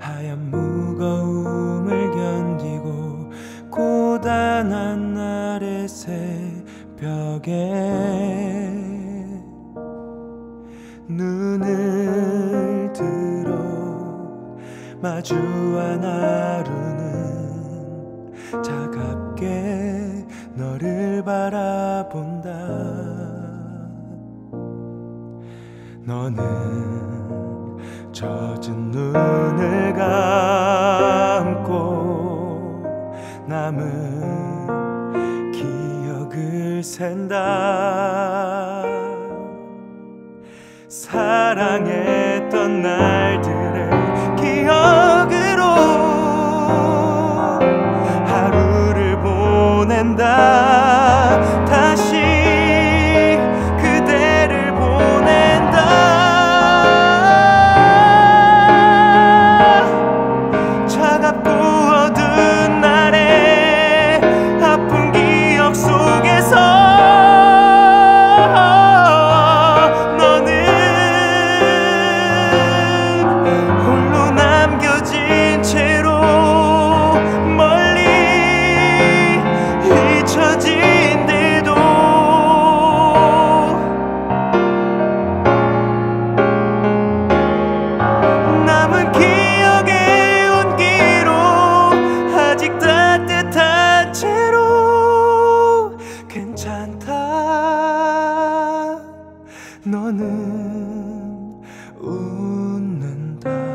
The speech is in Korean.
하얀 무거움을 견디고 고단한 날의 새벽에 눈을 들어 마주와 나루는 차갑게 너를 바라본다. 너는 젖은 눈을 감고 남은 기억을 샌다. 사랑했던 날들을 기억으로 하루를 보낸다 너는 웃는다.